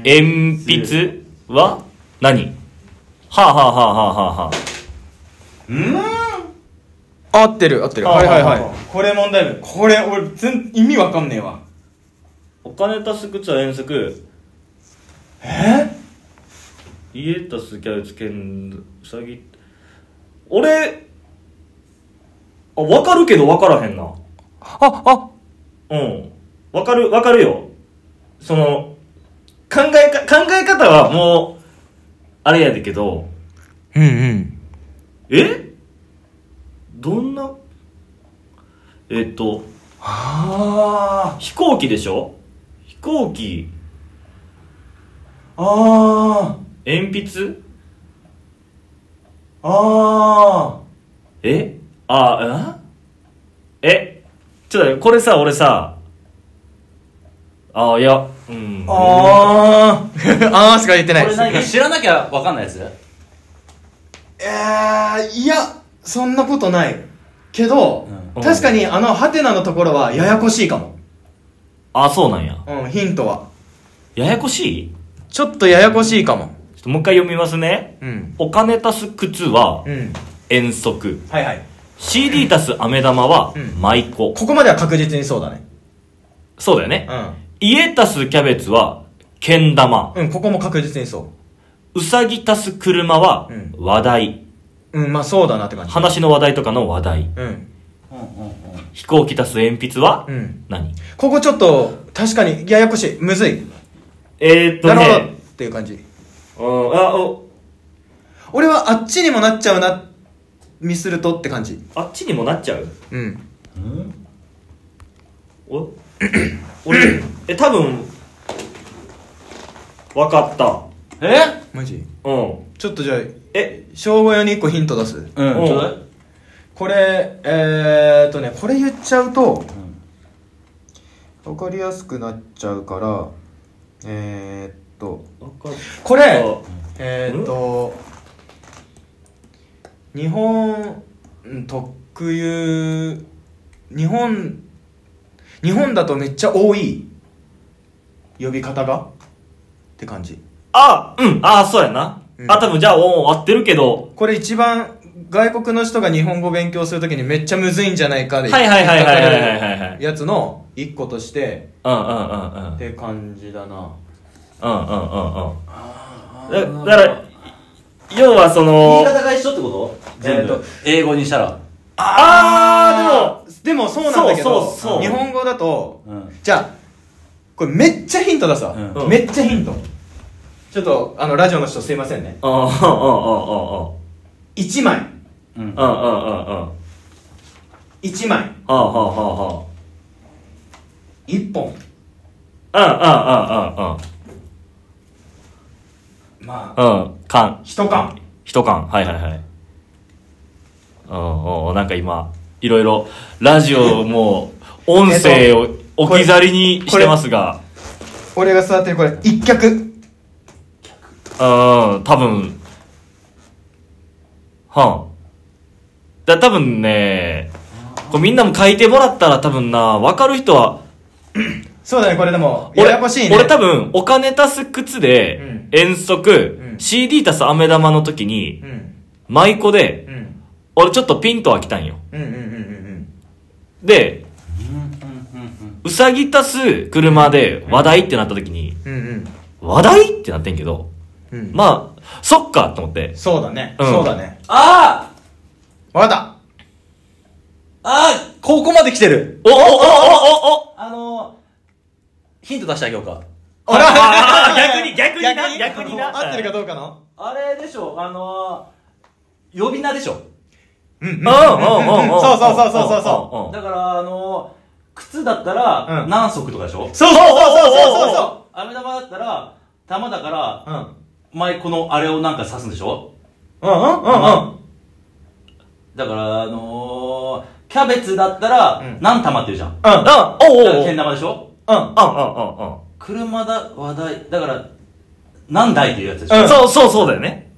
鉛筆は？何？はあ、はあはあはあはあはあ、うん？合ってる、合ってる。あはいはいはあい。これ問題文。これ、俺、全、意味わかんねえわ。お金足す靴は遠足。え？家足すキャベツ剣うさぎ俺あ分かるけど分からへんなあ、あ、うん。分かる分かるよ。その考えか考え方はもうあれやでけど。うんうん。え？どんな？えっとあ飛行機でしょ？飛行機。あ、あ鉛筆？あ、あえ？あ、ええ？ちょっとこれさ、俺さ、あ、いや、うん。あ、あー、あーしか言ってないです。これ何か知らなきゃ分かんないやつ？えー、いや、そんなことない。けど、うん確かにあの、ハテナのところはややこしいかも。あ、そうなんや。うん、ヒントは。ややこしい？ちょっとややこしいかも。ちょっともう一回読みますね。うん。お金足す靴はうん。遠足。はいはい。CD 足す飴玉はうん舞妓。ここまでは確実にそうだね。そうだよね。う家足すキャベツはけん玉。ん。うん、ここも確実にそうさぎ足す車はうん話題。う。うん、まあそうだなって感じ。話の話題とかの話題。うん。うんうんうん。飛行機足す鉛筆はうん。何？ここちょっと、確かにややこしい。むずい。えーっとなるほど。っね。ていう感じ。うん、あ、お、俺はあっちにもなっちゃうな、ミスるとって感じ。あっちにもなっちゃう？うん。お？俺、え、多分、わかった。え？マジ？うん。ちょっとじゃあ、え、小5用に1個ヒント出す。うん、ちうんょうだい。これ、えーっとね、これ言っちゃうと、わかりやすくなっちゃうから、えー、っと、これ、えー、っと、日本うん特有、日本、日本だとめっちゃ多い呼び方が？って感じ。あ、うん、あ、そうやな。うんあ、多分じゃあ、お合ってるけど、これ一番外国の人が日本語勉強するときにめっちゃむずいんじゃないかではいはいはいはいはいはいやつの一個としてうんうんうんうん。って感じだな。うんうんうんうん。だだから、要はそ言いの、方が一緒ってこと？全部。英語にしたら。あー、でもそうなんだけどそうそうそう日本語だとうん。じゃあこれめっちゃヒントださ、うんめっちゃヒントちょっとあのラジオの人すいませんねでも、うんうんうんうんうんうん。1枚うん。うんうんうんうん。1枚はあはあはあは1本あ。まあうんうんうんうん。うん。缶。1缶一缶。はいはいはい。うんうん。なんか今、いろいろ、ラジオも、音声を置き去りにしてますが、俺が座ってるこれ1脚うん、多分、はん。だ、多分ね、これみんなも書いてもらったら多分な、わかる人は、そうだねこれでも俺ややこしいね俺多分、お金足す靴でうん、遠足、うん CD 足す飴玉の時にう、ん。舞妓で、うん。俺ちょっとピンとは来たんよ。うんうんうんうんで、うさぎ足す車で話題ってなった時に、うんうん。話題ってなってんけど、まあ、そっかと思って。そうだね、うん。そうだね。あわかった。あああここまで来てる。おおおおおおあのー、ヒント出してあげようか。あー逆に逆にな逆にな。合ってるかどうかの？あれでしょ、あのー、呼び名でしょ？うんうん。うんうんうん。うんそうそうそうそうそうそう。んだから、あのー、靴だったら、うん。何足とかでしょ？そうそうそうそうそうそ飴玉だったら、玉だから、ううん。前このあれをなんか刺すんでしょ？うんうんうん。うんだから、あのー、キャベツだったら、うん。何玉って言うじゃん。うん。うん。あ、おうおうおう。けん玉でしょ？うん。あ、あ、あ、車だ、話題、だから、何台っていうやつでしょ、あ。そう、そう、そうだよね。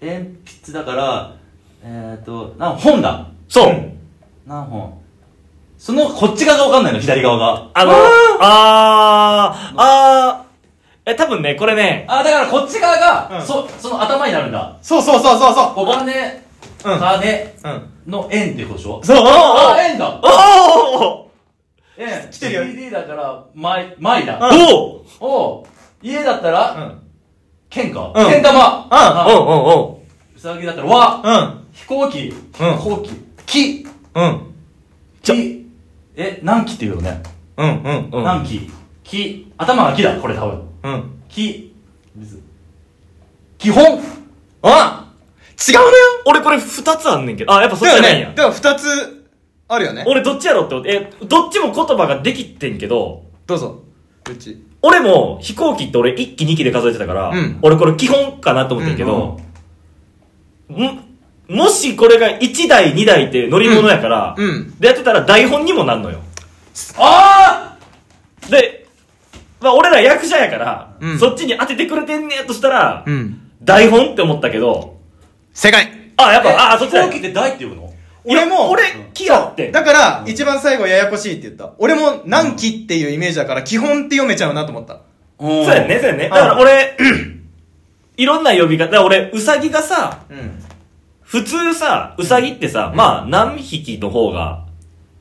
鉛筆だから、えーと、何本だ？そう。何本？その、こっち側がわかんないの、左側が。あの、あー、あー、え、多分ね、これね、あ、だからこっち側が、うん。そ、その頭になるんだ。そうそうそうそうそう。お金、うん。金うん。の円ってことでしょ？そう。あ、円だ。おお円。来てるよ CD だから、枚、枚だ。おうおう家だったうら、ん剣か。うん剣玉。うんおうあおうおううさぎだったら、わ。うん飛行機。飛行機。木。うん木。え、何木って言うよね。うんうんうん何木木。頭が木だ、これ多分。うん木。水。基本。あ違うのよ俺これ二つあんねんけど、あ、やっぱそっちじゃないんや。ねだから二つあるよね。俺どっちやろって思って、え、どっちも言葉ができてんけど、どうぞ。うち。俺も飛行機って俺1機2機で数えてたから、うん。俺これ基本かなと思ってんけど、んもしこれが1台2台って乗り物やから、うん。うん。でやってたら台本にもなんのよ。あで、まあ俺ら役者やから、うん。そっちに当ててくれてんねやとしたら、うん。台本って思ったけど、正解。あ、やっあぱ、あ、そっちだ飛行機って台って呼ぶの？俺も、俺木やってだから、一番最後ややこしいって言った。俺も何木っていうイメージだから、基本って読めちゃうなと思った。そうやね、そうやね。だから俺、いろんな呼び方、俺、うさぎがさ、うん。普通さ、うさぎってさ、まあ、何匹の方が、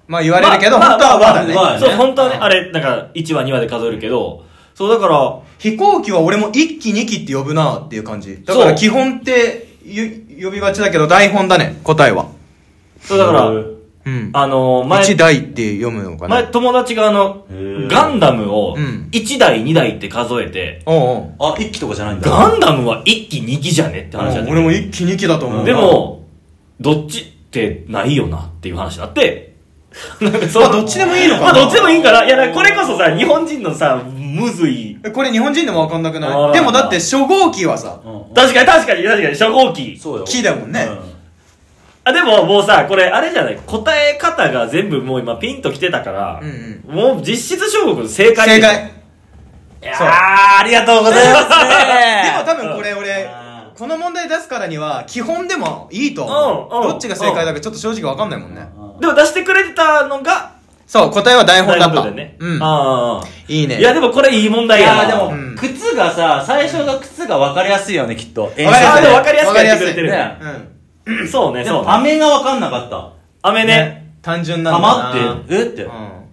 まあ言われるけど、まあ本当はまあ和だね。そう、本当はね、うんあれ、なんか、1話、2話で数えるけど、そう、だから、飛行機は俺も1機2機って呼ぶなっていう感じ。だから基本ってゆ呼びがちだけど、台本だね、答えは。そう、だから、うん。あのー、前、1台って読むのかな？前、友達があのガンダムをうん、1台、2台って数えて、おうおう。あ、一機とかじゃないんだ。ガンダムは1機、2機じゃねって話だった俺も1機2機だと思う。でも、どっちってないよなっていう話になって、なんかそまあどっちでもいいのかなまあどっちでもいいんかな。いや、だからこれこそさ、日本人のさ、むずい。えこれ日本人でもわかんなくあなーいでもだって初号機はさ、うん確かに確かに確かに、初号機。そうよ。木だもんねうんあ、でももうさ、これあれじゃない？答え方が全部もう今ピンと来てたから、うんもう実質小国正解正解。いやーそうありがとうございますねでも多分これ俺あ、この問題出すからには、基本でもいいと思う。うんうんどっちが正解だかちょっと正直わかんないもんね。でも出してくれてたのが、そう、答えは台本だった。だよね。うん。ああ。いいね。いや、でもこれいい問い題やな。やーでも、うん靴がさ、最初が靴が分かりやすいよね、きっと。わかりやすいあーでも分かりやすくやってくれてるねね。うん。そうね、でも、そうね。飴が分かんなかった。飴ね。単純なんだな。玉って、えってう。ん。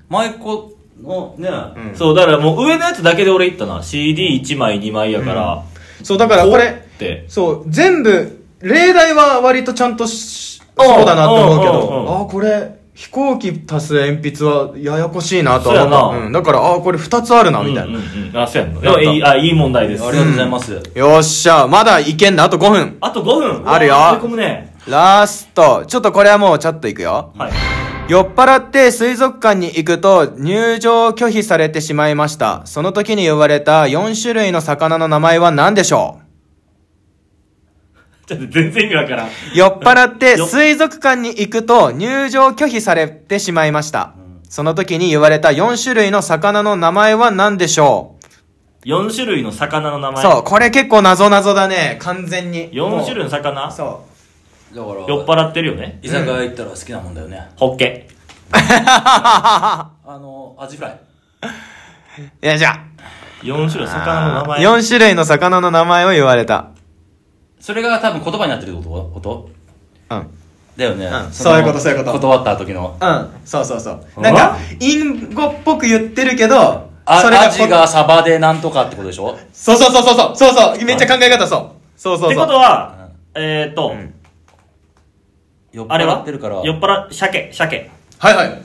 舞子の、ね、うんそう、だからもう上のやつだけで俺言ったな。CD1 枚2枚やから。そう、だからこれ、って。そう、全部、例題は割とちゃんとし、うんそうだなと思うけうど、ああ、これ、飛行機足す鉛筆はややこしいなとは思った。そうやなうん。だから、ああ、これ二つあるな、みたいな。うんうんうんあ、そうやんの。でもいい、あ、いい問題です。ありがとうございます。よっしゃ、まだいけんだ、あと5分。あと5分？あるよ込むね。ラスト。ちょっとこれはもうちょっといくよ。はい。酔っ払って水族館に行くと入場拒否されてしまいました。その時に呼ばれた4種類の魚の名前は何でしょちょっと全然意味わからん。う酔っ払って水族館に行くと入場拒否されてしまいました。その時に言われた4種類の魚の名前は何でしょ4種類の魚の名う前？そう、これ結構謎々だね。完全に。4種類の魚？もうそだから、酔っ払ってるよね。居酒屋行ったら好きなもんだよね。ホッケ。あの、アジフライ。う。いや、じゃ4種類の魚の名あ、前。4種類の魚の名前を言われた。それが多分言葉になってるってこと？ことうん。だよね、うん。のそういうことそういうこと。断った時の。うん、そうそうそう。なんか、隠語っぽく言ってるけど、あそれがアジがサバでなんとかってことでしょ？そうそうそうそうそう、そう。そう、めっちゃ考え方そう。そうそうそう。ってことは、えーっと、ん。酔っあれは払ってるから。酔っ払、鮭、鮭。はいはい。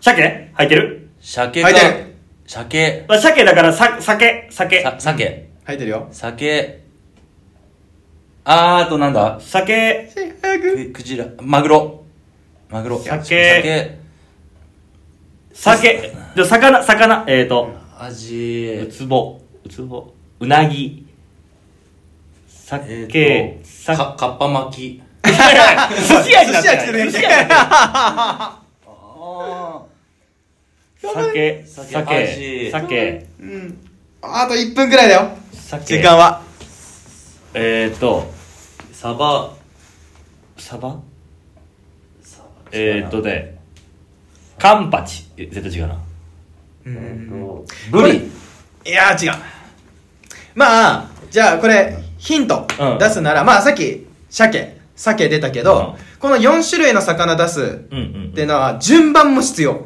鮭？入ってる？鮭が入ってる、鮭、まあ鮭だから、さ、酒、酒。さ、鮭、入ってるよ。鮭、あーあとなんだ？酒、早く。く、クジラ、マグロ。マグロ。鮭鮭、酒。で、魚、魚、えーっと、アウジ、ツボ、ウツボ、うなぎ、え酒、ーと、さ、か、かっぱ巻き。寿司屋になってない寿司屋来てる寿司屋にな 酒、酒酒、味酒、うん。あと1分くらいだよ。酒。時間は。えーっと、サバ、サバ？えーっとね、カンパチ。え絶対違うな。うん。ブリ。いやー違う。まあ、じゃあこれ、ヒントうん出すなら、まあさっき、鮭、鮭出たけど、この4種類の魚出すうんうん。っていうのは、順番も必要。ほう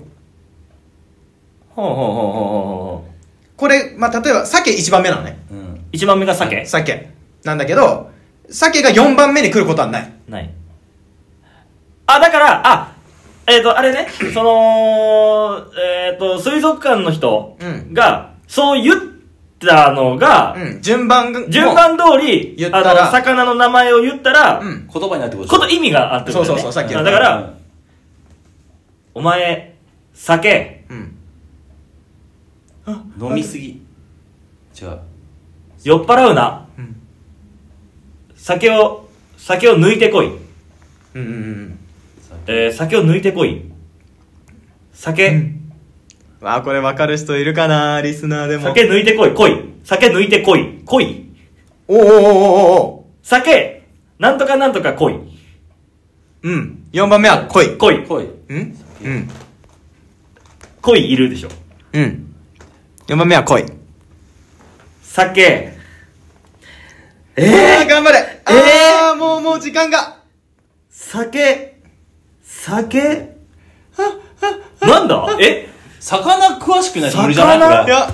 ほうほうほうほうほう。これ、まあ例えば、鮭1番目なのね。うん。一番目が鮭鮭。なんだけど、鮭が4番目に来ることはない。ない。あ、だから、あ、えっ、と、あれね、その、えっ、と、水族館の人うんが、そう言ったのが、うん。順番が、順番通り言、ったらあの、魚の名前を言ったら、うん。言葉になってことこと意味があってことだよね。そうそうそうさっきのあだから、お前、酒、うん。飲みすぎ。違う。酔っ払うな。うん酒を、酒を抜いてこい。うんうんうん。えー、酒を抜いてこい。酒、わあ、これ分かる人いるかなリスナーでも。酒抜いてこい、来い。酒抜いてこい、来い。おおおおおお酒、なんとかなんとか来い。うん。4番目は恋。恋。恋。うん？うん。鯉いるでしょ。うん。4番目は鯉。鮭。えー、頑張れえー、もう、もう時間が。鮭。鮭？なんだ？え？魚詳しくないと無理じゃない？こいれ。や、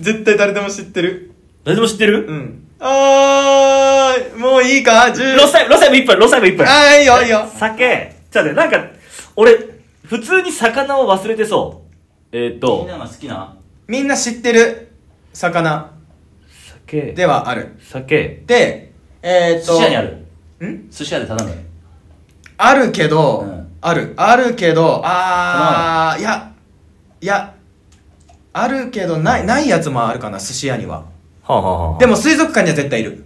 絶対誰でも知ってる。誰でも知ってる？うん。あー、もういいか ?10。ロスタイム、ロスタイム1分、ロスタイム1分。あー、いいよ、いいよ。酒？ちょっと待って、なんか、俺、普通に魚を忘れてそう。えっ、ー、みとん、なが好きな？みんな知ってる魚酒。ではある。酒。で、えーっと。寿司屋にある。ん？寿司屋で頼む。あるけど、うんある。あるけど、あー、いや、いや、あるけど、ない、ないやつもあるかな、寿司屋には。はあ、はあはあ、でも水族館には絶対いる。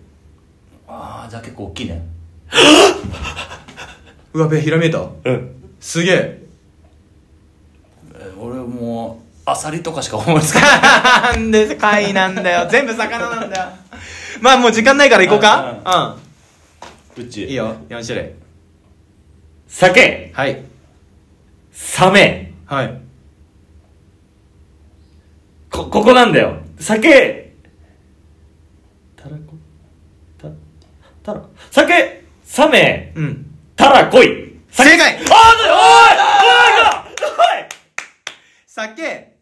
ああ、じゃあ結構大きいね。うわべ、ひらめいた。うん。すげえ。えー俺もう、アサリとかしか思いつかない。なんで貝なんだよ。全部魚なんだよ。まあもう時間ないから行こうか。うち。うん。いいよ、4種類。酒。はい。サメ。はい。こ、ここなんだよ。酒。たらこ。た、たら。酒。サメ。うん。たらこい。正解おいおいおいおい酒、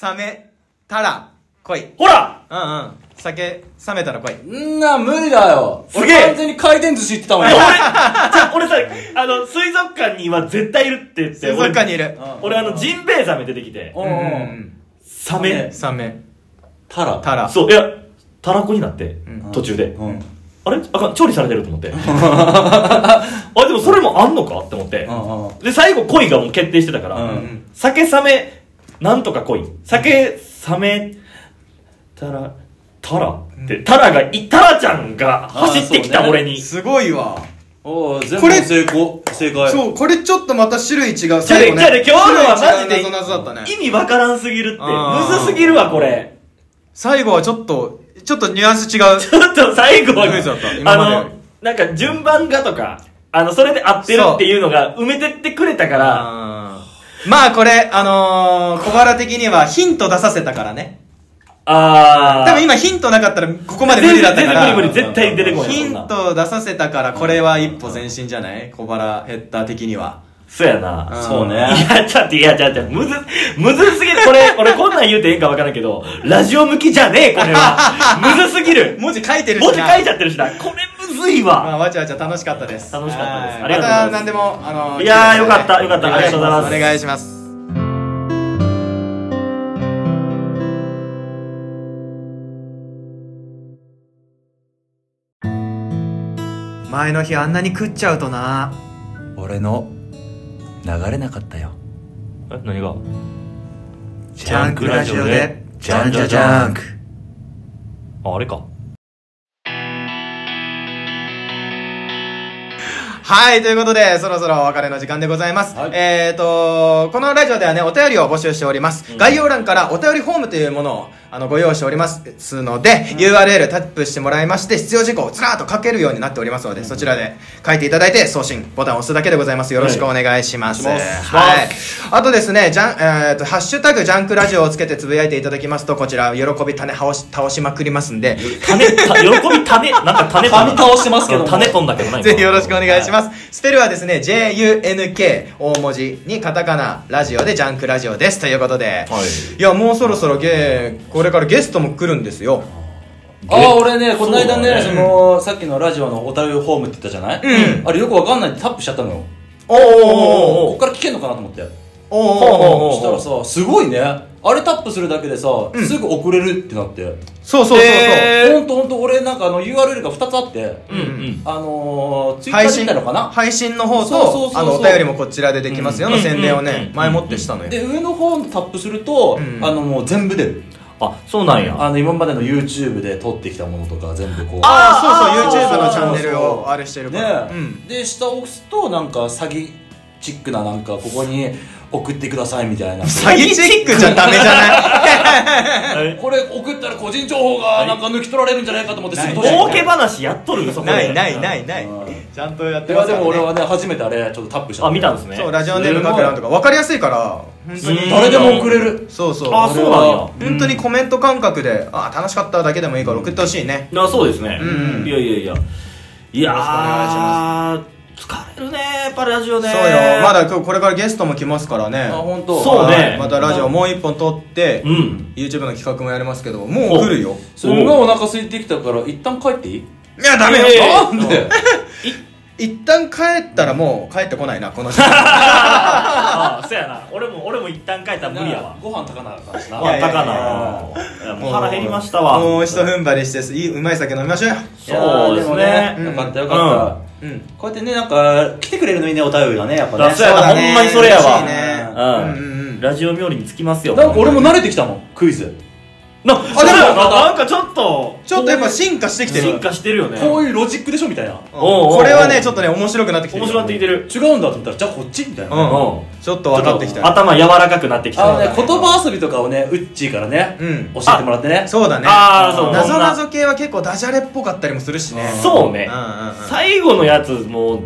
サメ、タラ、恋。ほらうんうん。酒、冷めたら恋。んな、無理だよ。すげえ俺完全に回転寿司行ってたもん 俺、よ。じゃあ俺さ、あの、水族館には絶対いるって言って。水族館にいる。俺、俺あの、ジンベエザメ出てきて、うんうん。サメ。サメ、タラ。タラ。そう、いや、たらこになってん、途中で。うん。あれ？あかん、調理されてると思って。あ、でもそれもあんのか？って思って。で、最後恋がもう決定してたから、うん酒サメ、なんとか恋。酒サメ、タラ、タラって、タラがい、タラちゃんが走ってきた俺に。すごいわ。おれ部成功。正解。そう、これちょっとまた種類違う。じゃあ最後ねじゃあね、今日のはマジで。意味わからんすぎるって。むずすぎるわ、これ。最後はちょっと、ちょっとニュアンス違う。ちょっと最後は、あの、なんか順番がとか、あの、それで合ってるっていうのが埋めてってくれたから、まあこれ、あのー、小原的にはヒント出させたからね。あー。多分今ヒントなかったらここまで無理だったから。無理無理、絶対出てこない。ヒント出させたから、これは一歩前進じゃない？小原ヘッダー的には。そうやな。うんそうね。いや、ちょっと、いや、ちょっと、むず、むずすぎる。これ、俺こんなん言うてええんかわからんけど、ラジオ向きじゃねえ、これは。むずすぎる。文字書いてるしな。文字書いちゃってるしな。これむずいまわ。あ、わちゃわちゃ楽しかったです。楽しかったですはいありがとうございますまた何でも、あのいやーよかったよかったありがとうございますお願いします。前の日あんなに食っちゃうとな。俺の、流れなかったよ。え、何が？ジャンクラジオで、ジャンジャジャンク。あ、あれか。はい、ということで、そろそろお別れの時間でございます。はいえーと、このラジオではね、お便りを募集しております。うん概要欄からお便りフォームというものを、あの、ご用意しておりますので、URL タップしてもらいまして、必要事項をずらーっと書けるようになっておりますので、そちらで書いていただいて、送信ボタンを押すだけでございます。よろしくお願いします。はいはい。あとですね、ジャン、えーと、ハッシュタグジャンクラジオをつけてつぶやいていただきますと、こちら、喜び種倒し、倒しまくりますんで、種、た喜び種、なんか種噛み倒してますけども種飛んだけどな、今ぜひよろしくお願いします。スペルはですね、J-U-N-K 大文字にカタカナ、ラジオでジャンクラジオです。ということで。はいいや、もうそろそろゲー、これからゲストも来るんですよ。ああ、俺ね、この間ね、その、さっきのラジオのお便りフォームって言ったじゃない？うんあれよくわかんないってタップしちゃったのよ。おーおーこっから聞けんのかなと思って。おーおしたらさ、すごいね。あれタップするだけでさ、んすぐ送れるってなって。そうそうそうそう。えーほんとほんと、俺なんかあの URL が2つあって、うんうん。あのー、ツイッターで見たのかな？配信の方と、そうそうそうそうあの、お便りもこちらでできますよのうん宣伝をね前もってしたのよ。で、上の方のタップすると、うんあのもう全部出る。あ、そうなんや。あの、今までの YouTube で撮ってきたものとか全部こう。ああ、そうそう、YouTube のチャンネルをあれしてるから。ねうん。で下を押すとなんか詐欺チックななんかここに送ってくださいみたいな。詐欺チックじゃダメじゃない？これ送ったら個人情報がなんか抜き取られるんじゃないかと思ってすぐ儲け話やっとるよ、そこで。ないないないない。ちゃんとやっいてますから、ね、やでも俺はね初めてあれちょっとタップしたあ見たんですね。そうラジオネーム書く欄とか。分かりやすいから本当に。うん誰でも送れる。そうそう。あそうなんや。本当にコメント感覚であ楽しかっただけでもいいから送ってほしいね。あそうですね、うんいやいやいやいや。よろしくお願いしまー疲れるねやっぱラジオね。そうよ。まだ今日これからゲストも来ますからね。あ本当。そうね。はいまたラジオもう一本撮って、うん。YouTube の企画もやりますけどもう来るよ。すんごいお腹空いてきたから一旦帰っていい？いやダメよ、一旦帰ったらもう帰ってこないなこの時間。ああそうやな。俺も俺も一旦帰ったら無理やわ。ご飯炊かなあかんしな。まあいやいやいやもう腹減りましたわ。もう一踏ん張りしていいうまい酒飲みましょうよ。そうですね。よかったよかった、うん。こうやってねなんか来てくれるのにねお便りがねやっぱねだそうやな。ほんまにそれやわ。嬉しいね。うん。うんうんうん。ラジオ冥利につきますよ。なんか俺も慣れてきたもんクイズなでもななんかちょっと。ちょっとやっぱ進化してきてる。進化してるよね。こういうロジックでしょみたいな。これはねちょっとね面白くなってきてる。面白くなってきてる。違うんだと思ったらじゃあこっちみたいな、うんうん。ちょっと分かってきたよ。頭柔らかくなってきたあのね言葉遊びとかをねウッチーからね、うん。教えてもらってね。そうだね。あーそうなぞななぞ系は結構ダジャレっぽかったりもするしね。そうね。最後のやつもう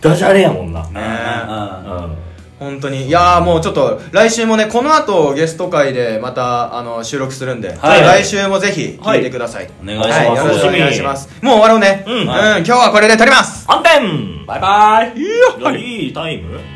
ダジャレやもんな。うんねうん本当に。いやーもうちょっと来週もねこの後ゲスト会でまたあの収録するんで、はい。来週もぜひ聞いてください、お願いします。はよろしくお願いします。もう終わろうね。うん。今日はこれで撮ります。暗転。バイバイ。いやいいタイム？